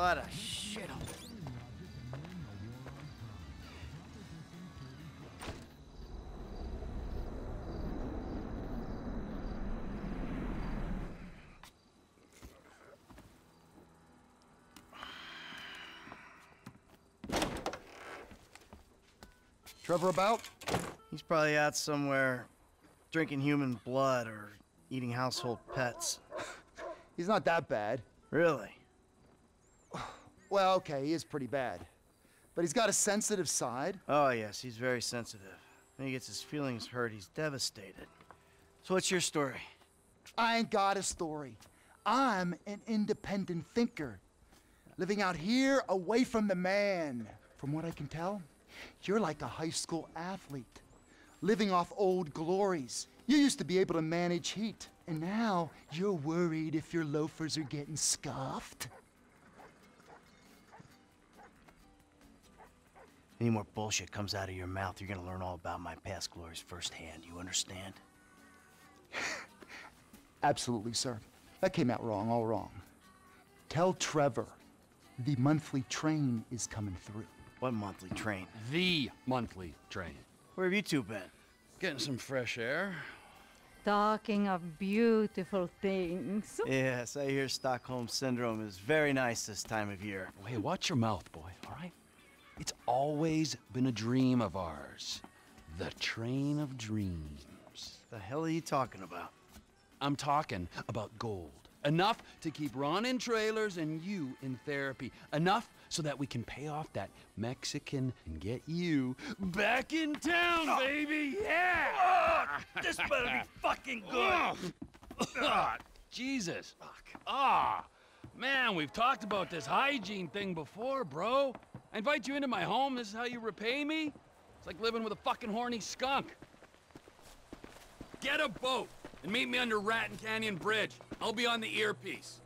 What a shithole. Trevor about? He's probably out somewhere drinking human blood or eating household pets. He's not that bad. Really? Well, okay, he is pretty bad. But he's got a sensitive side. Oh, yes, he's very sensitive. When he gets his feelings hurt, he's devastated. So what's your story? I ain't got a story. I'm an independent thinker. Living out here away from the man. From what I can tell, you're like a high school athlete. Living off old glories. You used to be able to manage heat, and now you're worried if your loafers are getting scuffed. Any more bullshit comes out of your mouth, you're gonna learn all about my past glories firsthand. You understand? Absolutely, sir. That came out wrong, all wrong. Tell Trevor the monthly train is coming through. What monthly train? The monthly train. Where have you two been? Getting some fresh air. Talking of beautiful things. Yes, I hear Stockholm Syndrome is very nice this time of year. Hey, watch your mouth, boy, all right? It's always been a dream of ours. The train of dreams. The hell are you talking about? I'm talking about gold. Enough to keep Ron in trailers and you in therapy. Enough so that we can pay off that Mexican and get you back in town, baby! Yeah! This better be fucking Ugh. Ah, Jesus. Fuck. Ah, man, we've talked about this hygiene thing before, bro. I invite you into my home. This is how you repay me? It's like living with a fucking horny skunk. Get a boat and meet me under Raton Canyon Bridge. I'll be on the earpiece.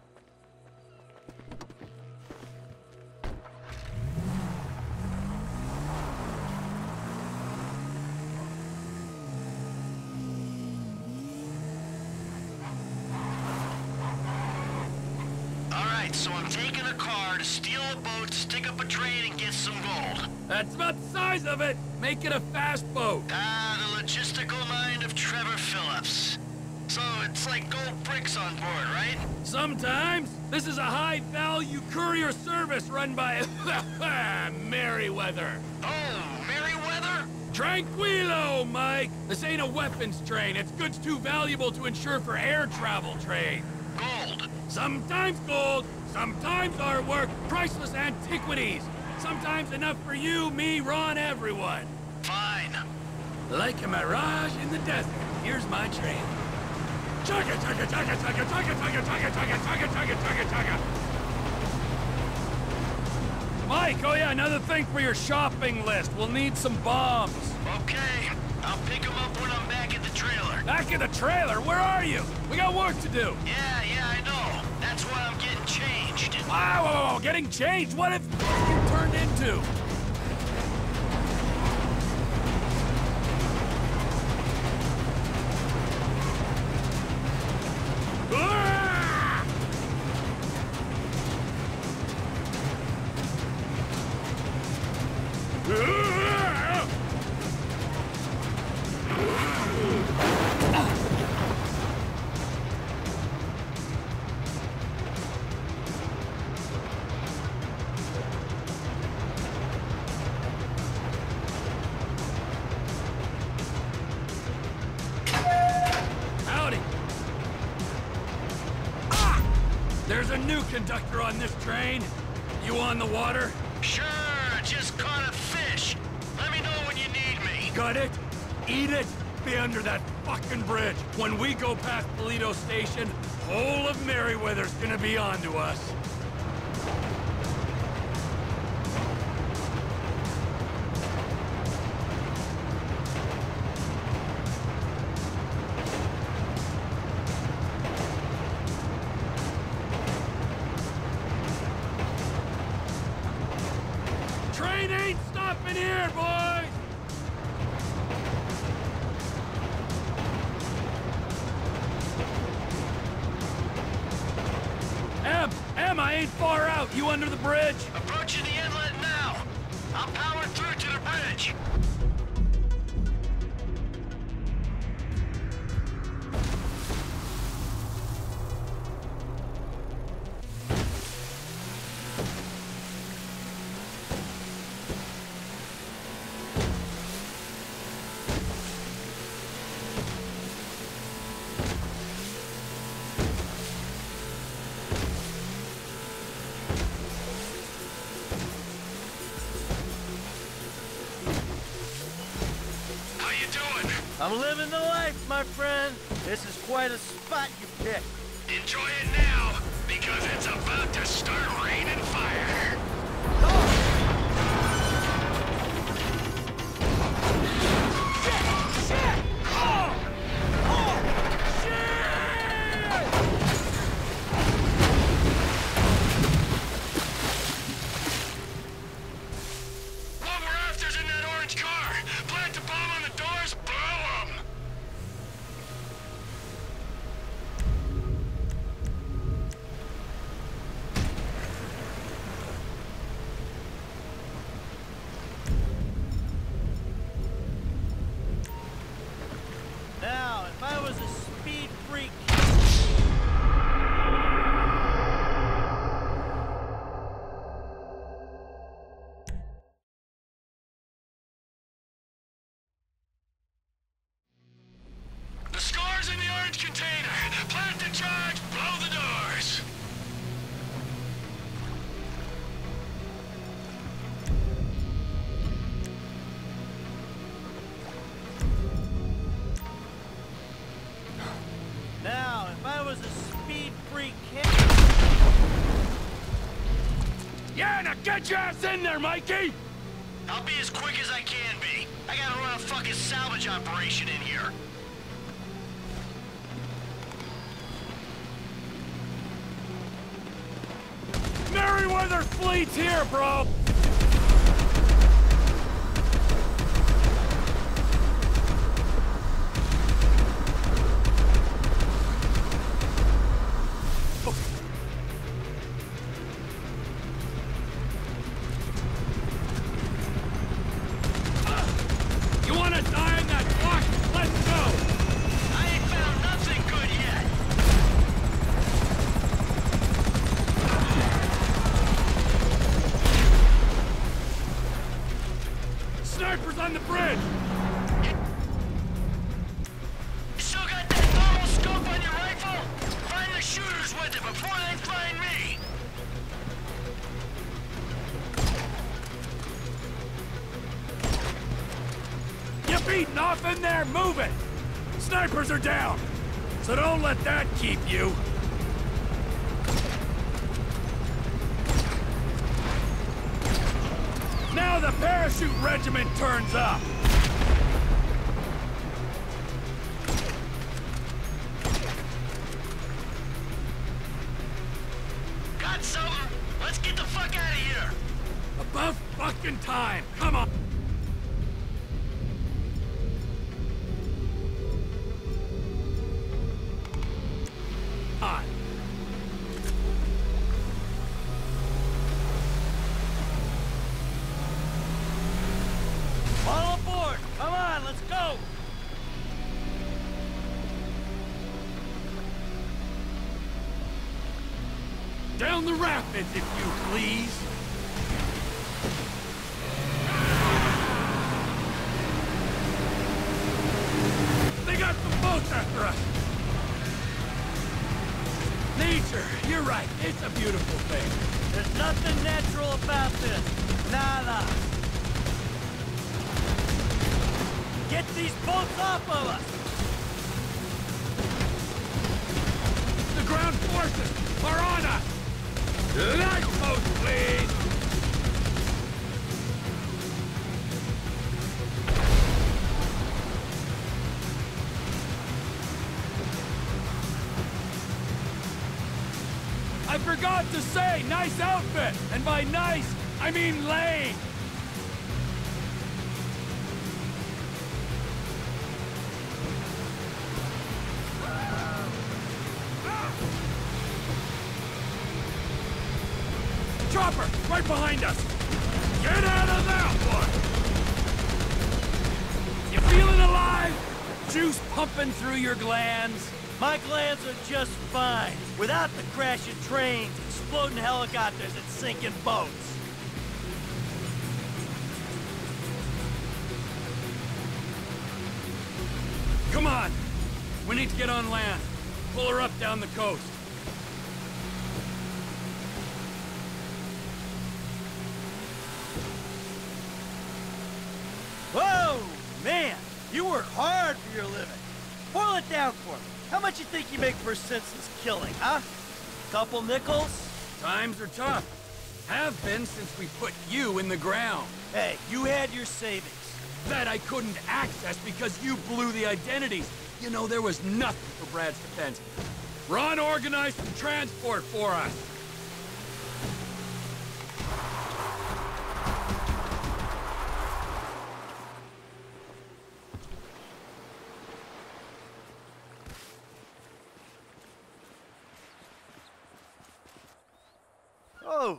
I'm taking a car to steal a boat, stick up a train, and get some gold. That's about the size of it. Make it a fast boat. Ah, the logistical mind of Trevor Phillips. So it's like gold bricks on board, right? Sometimes. This is a high-value courier service run by Merryweather. Oh, Merryweather? Tranquilo, Mike! This ain't a weapons train. It's goods too valuable to insure for air travel trade. Gold. Sometimes gold, sometimes our work, priceless antiquities. Sometimes enough for you, me, Ron, everyone. Fine. Like a mirage in the desert. Here's my train. Chugga, chugga, chugga, chugga, chugga, chugga, chugga, chugga, chugga, chugga, chugga, chugga. Mike, oh yeah, another thing for your shopping list. We'll need some bombs. Okay, I'll pick them up when I'm back at the trailer. Back in the trailer, where are you? We got work to do. Yeah, yeah, I know. Wow, getting changed? What have you turned into? Conductor on this train. You on the water? Sure, just caught a fish. Let me know when you need me. Got it? Eat it? Be under that fucking bridge. When we go past Paleto Station, whole of Merryweather's gonna be onto us. Far out. You under the bridge? Approaching the inlet now. I'm powering through to the bridge. I'm living the life, my friend. This is quite a get your ass in there, Mikey! I'll be as quick as I can be. I gotta run a fucking salvage operation in here. Merryweather fleet's here, bro! Are down! So don't let that keep you! Now the parachute regiment turns up! Down the rapids, if you please! They got some boats after us! Nature, you're right, it's a beautiful thing. There's nothing natural about this. Nada. Get these boats off of us! The ground forces are on us! Please! I forgot to say, nice outfit! And by nice, I mean lame! Pumping through your glands? My glands are just fine. Without the crashing trains, exploding helicopters, and sinking boats. Come on! We need to get on land. Pull her up down the coast. Whoa, man! You work hard for your living. Boil it down for me. How much you think you make for a senseless killing, huh? Couple nickels? Times are tough. Have been since we put you in the ground. Hey, you had your savings. That I couldn't access because you blew the identities. You know, there was nothing for Brad's defense. Ron organized some transport for us. Oh,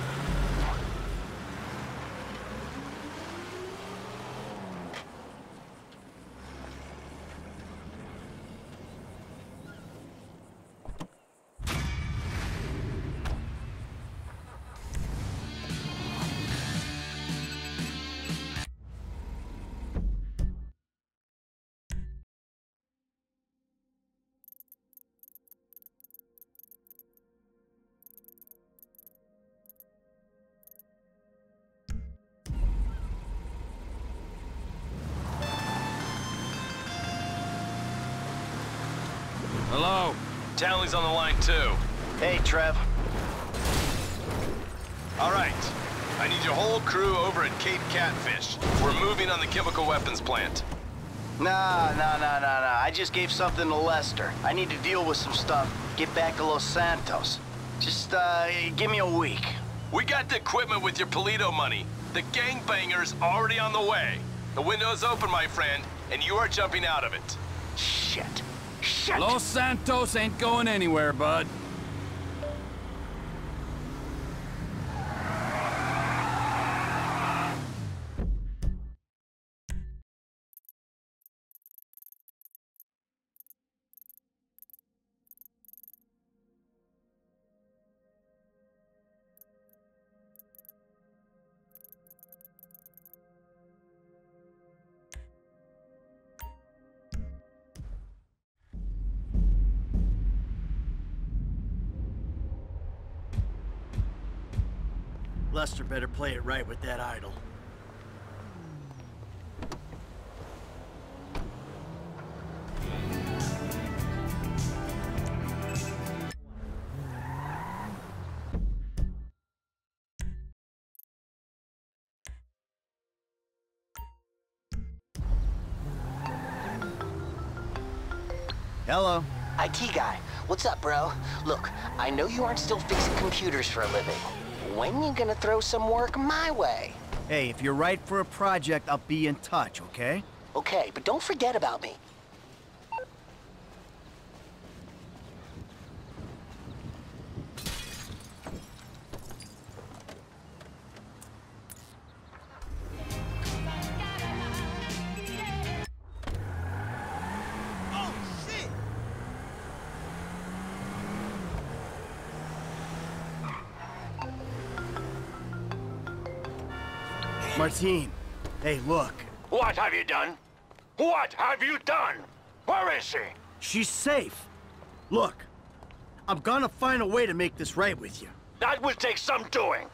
Hello? Townley's on the line too. Hey, Trev. All right. I need your whole crew over at Cape Catfish. We're moving on the chemical weapons plant. Nah, nah, nah, nah, nah. I just gave something to Lester. I need to deal with some stuff. Get back to Los Santos. Just, uh, give me a week. We got the equipment with your Paleto money. The gangbangers already on the way. The window's open, my friend, and you are jumping out of it. Shit. Shit! Los Santos ain't going anywhere, bud. Lester better play it right with that idol. Hello. IT guy, what's up, bro? Look, I know you aren't still fixing computers for a living. When you gonna throw some work my way? Hey, if you're right for a project, I'll be in touch, okay? Okay, but don't forget about me. Martine, hey, look. What have you done? What have you done? Where is she? She's safe. Look, I'm gonna find a way to make this right with you. That will take some doing.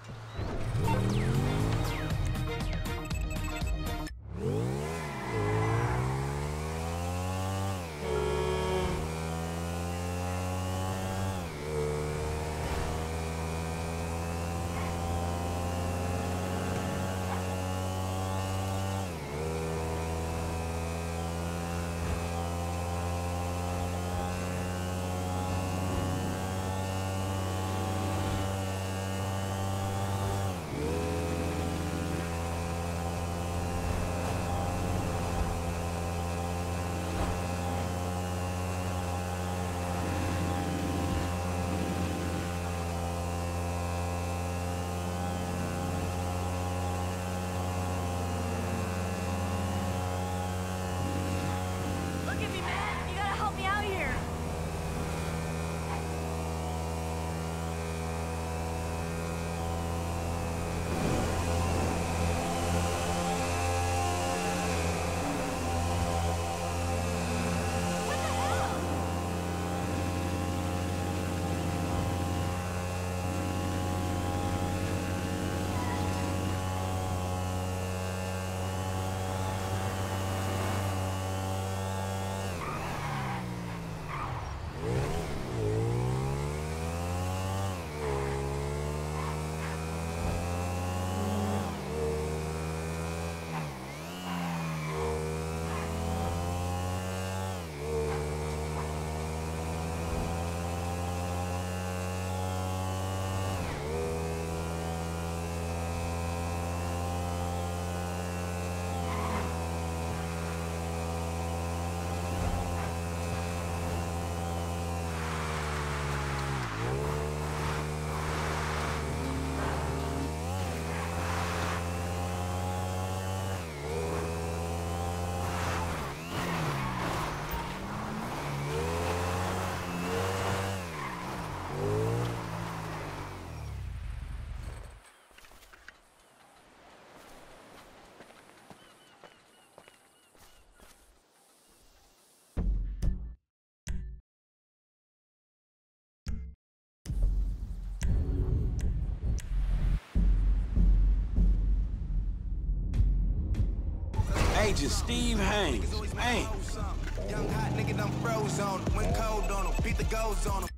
Agent Steve Haines. Haines. Young hot nigga done froze on him. Went cold on him. Beat the goals on him.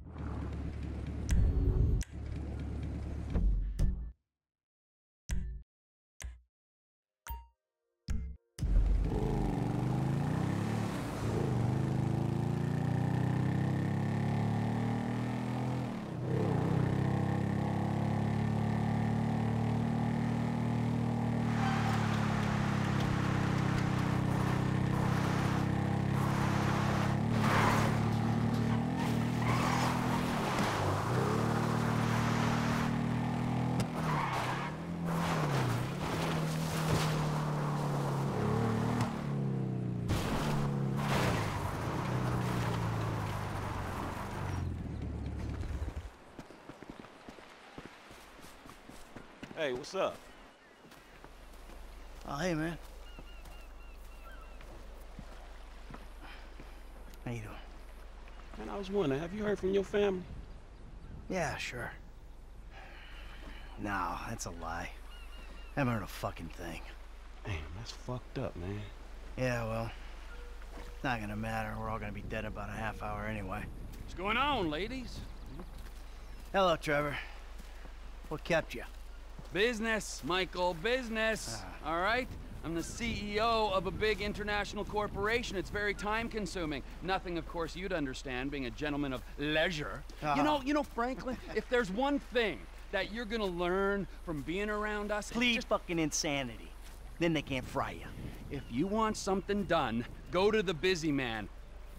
Hey, what's up? Oh, hey, man. How you doing? Man, I was wondering, have you heard from your family? Yeah, sure. No, that's a lie. I haven't heard a fucking thing. Damn, that's fucked up, man. Yeah, well, it's not gonna matter. We're all gonna be dead in about a half hour anyway. What's going on, ladies? Hello, Trevor. What kept you? Business, Michael, business. Ah. All right? I'm the CEO of a big international corporation. It's very time consuming. Nothing, of course, you'd understand, being a gentleman of leisure. You know, ah. you know, Franklin, if there's one thing that you're gonna learn from being around us, please just fucking insanity. Then they can't fry you. if you want something done, go to the busy man.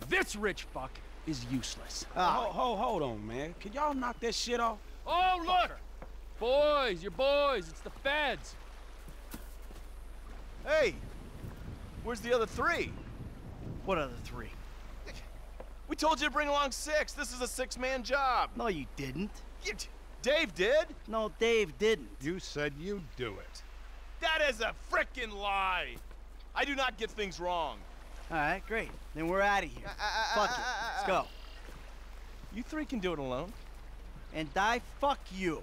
This rich fuck is useless. Ah. Hold, hold, hold on, man. Can y'all knock that shit off? Oh, look! Boys, you're boys. It's the feds. Hey, where's the other three? What other three? We told you to bring along six. This is a six-man job. No, you didn't. You, Dave did. No, Dave didn't. You said you'd do it. That is a frickin' lie. I do not get things wrong. All right, great. Then we're out of here. uh, uh, uh, uh fuck it. Let's go. You three can do it alone. And die, fuck you.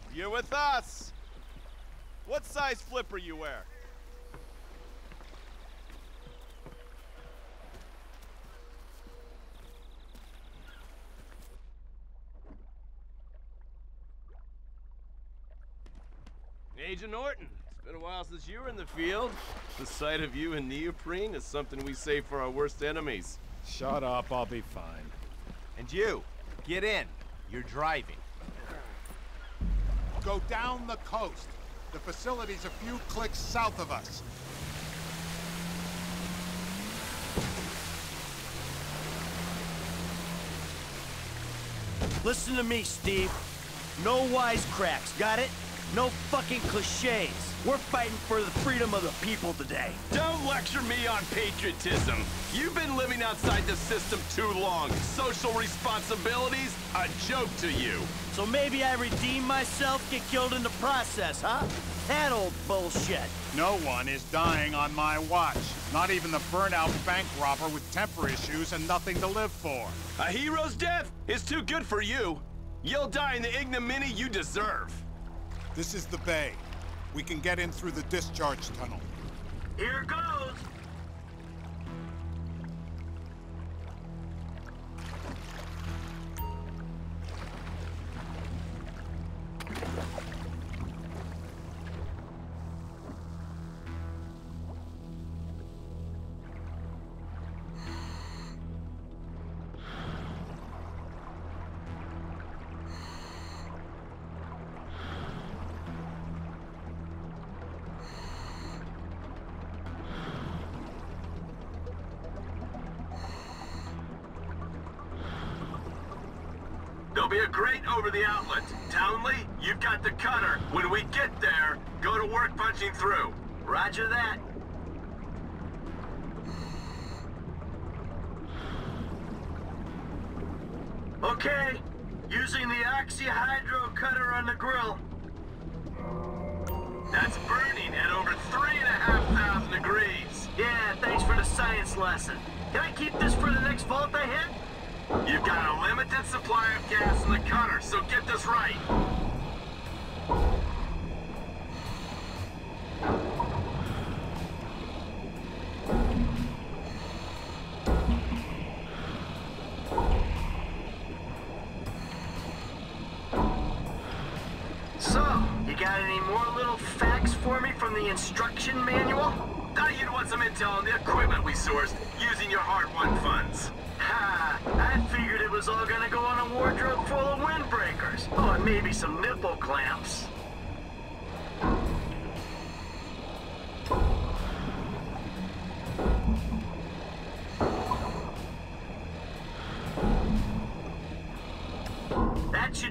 you're with us. What size flipper you wear? Agent Norton, it's been a while since you were in the field. The sight of you in neoprene is something we save for our worst enemies. Shut up, I'll be fine. And you, get in. You're driving. Go down the coast. The facility's a few clicks south of us. Listen to me, Steve. No wisecracks, got it? No fucking cliches. We're fighting for the freedom of the people today. Don't lecture me on patriotism. You've been living outside the system too long. Social responsibilities, a joke to you. So maybe I redeem myself, get killed in the process, huh? That old bullshit. No one is dying on my watch. Not even the burnout bank robber with temper issues and nothing to live for. A hero's death is too good for you. You'll die in the ignominy you deserve. This is the bay. We can get in through the discharge tunnel. Here goes. Be a great over the outlet. Townley, you've got the cutter. When we get there, go to work punching through. Roger that. Okay, using the oxyhydro cutter on the grill. That's burning at over three and a half thousand degrees. Yeah, thanks for the science lesson. Can I keep this for the next vault I hit? You've got a limited supply of gas in the cutter, so get this right.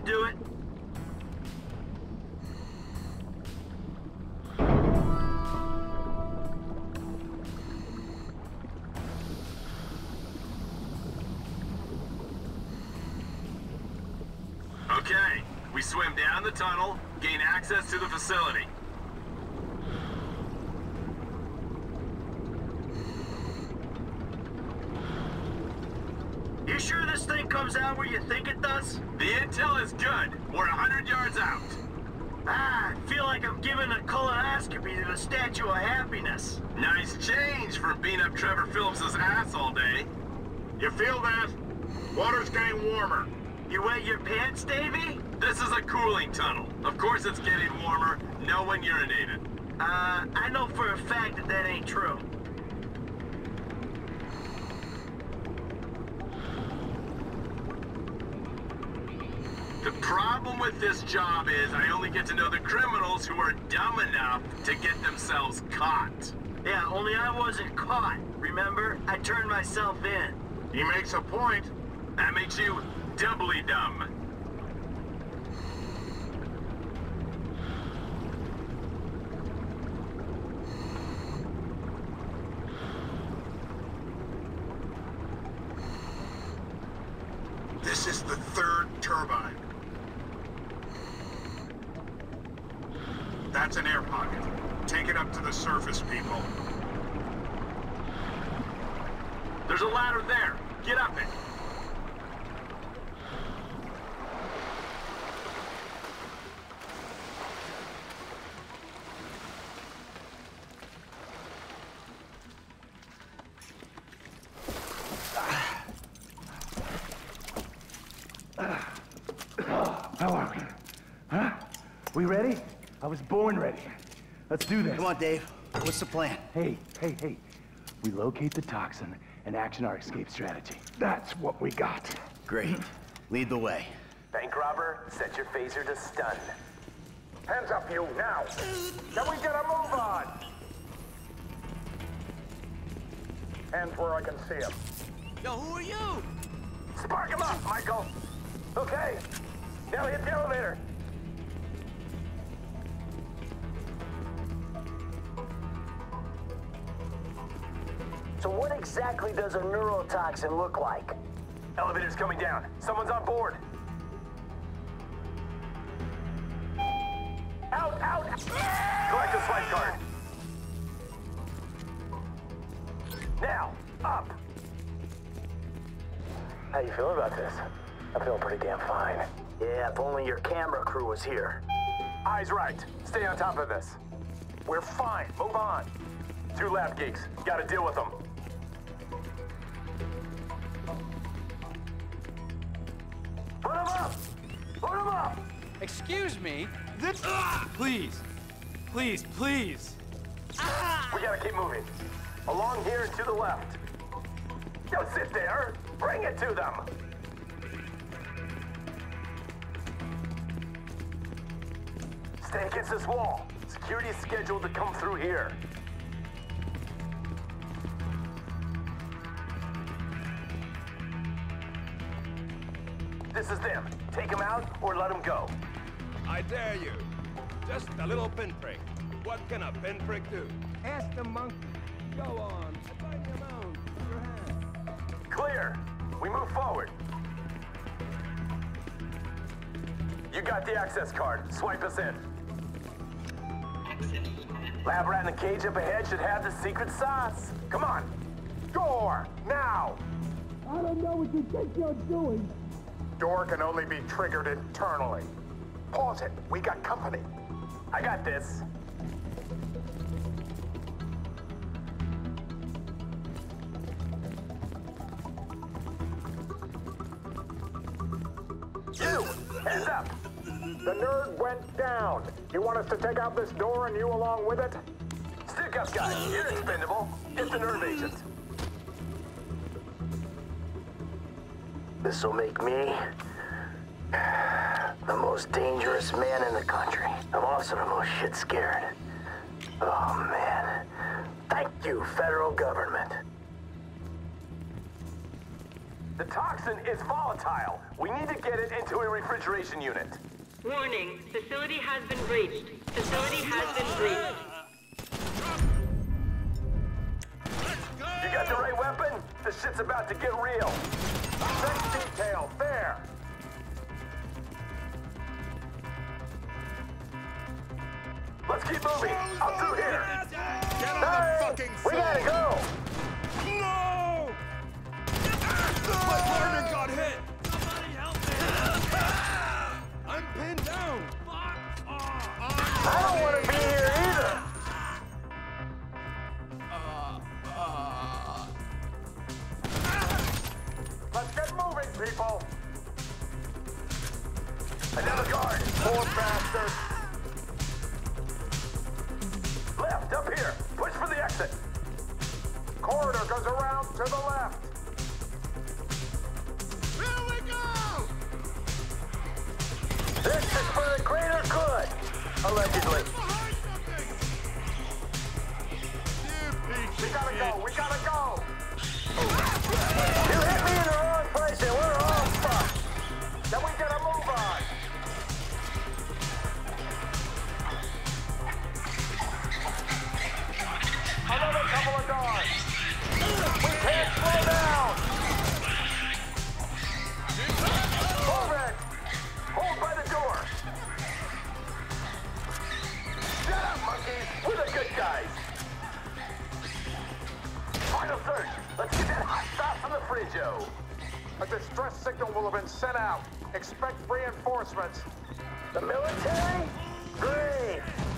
Do it. Okay, we swim down the tunnel, gain access to the facility. You sure this thing comes out where you think it does? The intel is good. We're a hundred yards out. Ah, I feel like I'm giving a colonoscopy to the Statue of Happiness. Nice change from beating up Trevor Phillips' ass all day. You feel that? Water's getting warmer. You wet your pants, Davy? This is a cooling tunnel. Of course it's getting warmer. No one urinated. Uh, I know for a fact that that ain't true. The problem with this job is I only get to know the criminals who are dumb enough to get themselves caught. Yeah, only I wasn't caught, remember? I turned myself in. He makes a point. That makes you doubly dumb. This is the third turbine. That's an air pocket. Take it up to the surface, people. There's a ladder there. Get up it. How are we? Huh? We ready? I was born ready. Let's do this. Come on, Dave. What's the plan? Hey, hey, hey. We locate the toxin and action our escape strategy. That's what we got. Great. Lead the way. Bank robber, set your phaser to stun. Hands up, you, now! Can we get a move on? Hands where I can see him. Yo, who are you? Spark him up, Michael! Okay, now hit the elevator. Exactly does a neurotoxin look like? Elevator's coming down. Someone's on board. Out, out! Collect the swipe card. Now, up! How you feeling about this? I'm feeling pretty damn fine. Yeah, if only your camera crew was here. Eyes right. Stay on top of this. We're fine. Move on. Two lab geeks. Gotta deal with them. Put him up! Put him up! Excuse me? This... Please. Please, please. Ah! We gotta keep moving. Along here and to the left. Don't sit there. Bring it to them. Stay against this wall. Security's scheduled to come through here. Take him out or let him go. I dare you. Just a little pinprick. What can a pinprick do? Ask the monkey. Go on. Find your mount. Your hand. Clear. We move forward. You got the access card. Swipe us in. Lab rat in the cage up ahead should have the secret sauce. Come on. Door, now! I don't know what you think you're doing. Door can only be triggered internally. Pause it. We got company. I got this. You! Hands up! The nerd went down. You want us to take out this door and you along with it? Stick up, guys. You're expendable. Get the nerve agent. This'll make me the most dangerous man in the country. I'm also the most shit scared. Oh, man. Thank you, federal government. The toxin is volatile. We need to get it into a refrigeration unit. Warning, facility has been breached. Facility has been breached. This shit's about to get real. Next detail, there. Let's keep moving. Up through here. Get on Hey, the fucking we gotta go. No! My partner got hit! Somebody help me! I'm pinned down! I don't want to be here people. Another guard. Poor bastard. Left, up here. Push for the exit. Corridor goes around to the left. Here we go! This is for the greater good. Allegedly. We gotta go. We gotta go. A distress signal will have been sent out. Expect reinforcements. The military? Great.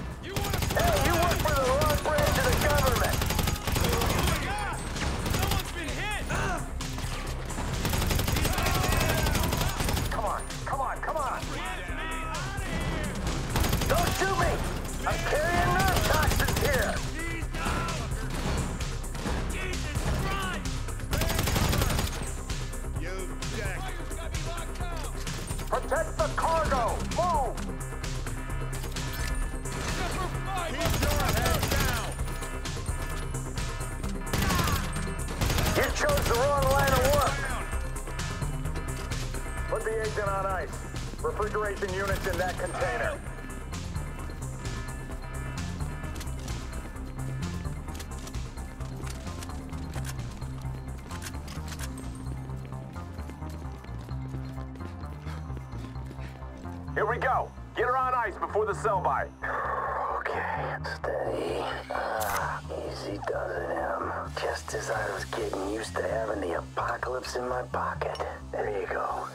Here we go. Get her on ice before the sell-by. Okay, steady. Ah, easy does it, Em. Just as I was getting used to having the apocalypse in my pocket. There you go.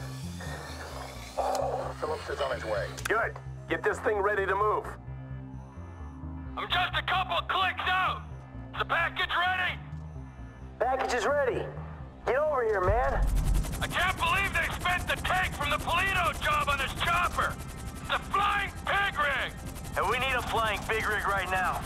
Phillips is on his way. Good. Get this thing ready to move. I'm just a couple clicks out. Is the package ready? Package is ready. Get over here, man. I can't believe they spent the tank from the Paleto job on this chopper. It's a flying pig rig. And we need a flying big rig right now.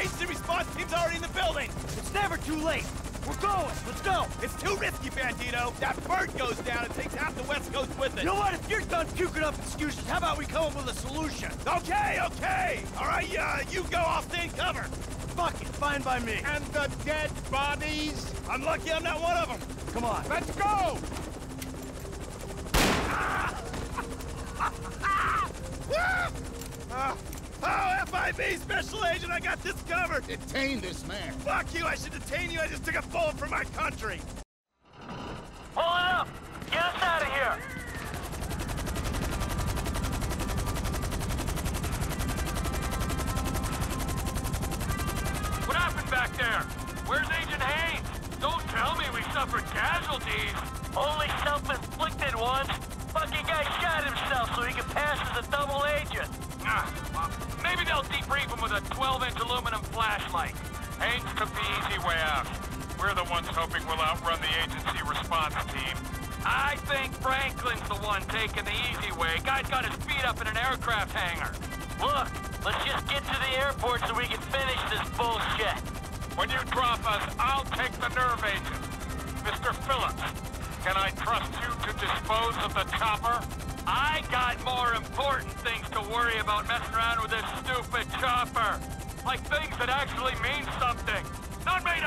AC response team's already in the building! It's never too late! We're going! Let's go! It's too risky, Bandito! That bird goes down and takes half the West Coast with it! You know what? If you're done puking up excuses, how about we come up with a solution? Okay, okay! Alright, uh, you go, stay in cover! Fuck it, fine by me. And the dead bodies? I'm lucky I'm not one of them! Come on. Let's go! Ah! Oh, FIB Special Agent, I got this covered! Detain this man. Fuck you, I should detain you, I just took a bullet for my country!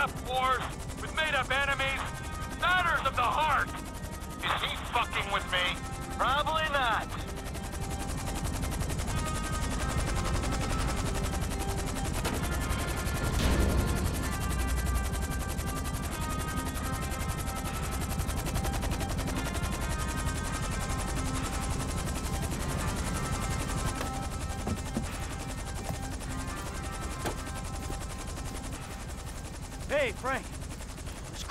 Made-up wars with made-up enemies. Matters of the heart. Is he fucking with me? Probably not.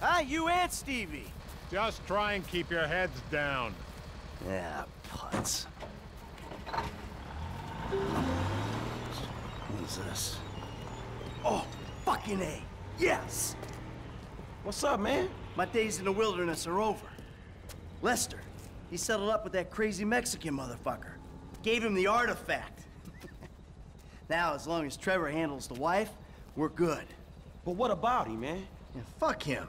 Huh? You and Stevie. Just try and keep your heads down. Yeah, putz. What's this? Oh, fucking A. Yes! What's up, man? My days in the wilderness are over. Lester, he settled up with that crazy Mexican motherfucker. Gave him the artifact. now, as long as Trevor handles the wife, we're good. But what about him, man? Yeah, fuck him.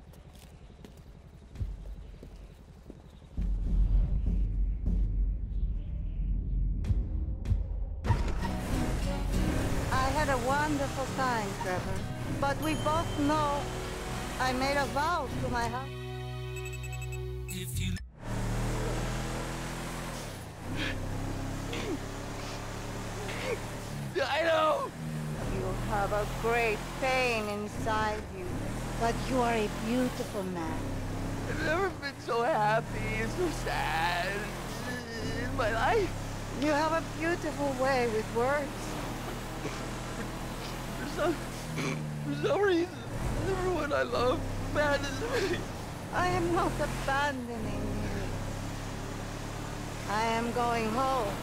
Had a wonderful time, Trevor. But we both know I made a vow to my husband. If you I know! You have a great pain inside you, but you are a beautiful man. I've never been so happy and so sad in my life. You have a beautiful way with words. For some, for some reason, everyone I love abandons me. I am not abandoning you. I am going home.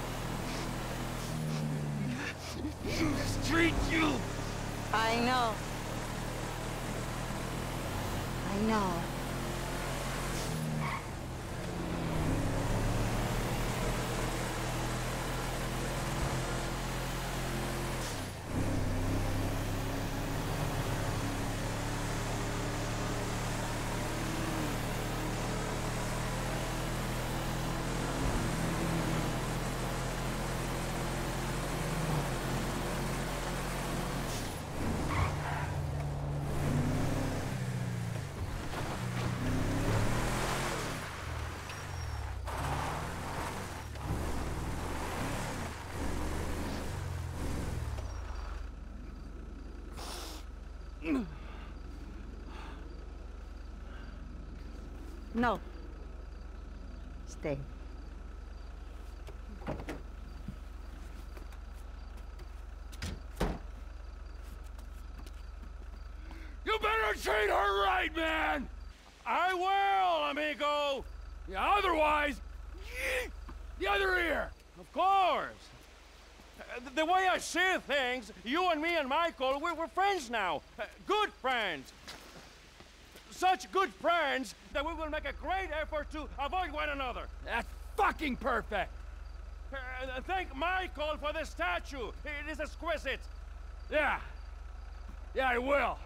Street you! I know. I know. No. Stay. You better treat her right, man! I will, amigo. Yeah, otherwise, the other ear. Of course. Uh, The way I see things, you and me and Michael, we're, we're friends now. Uh, Good friends. Such good friends that we will make a great effort to avoid one another. That's fucking perfect. Uh, thank Michael for the statue. It is exquisite. Yeah. Yeah, I will.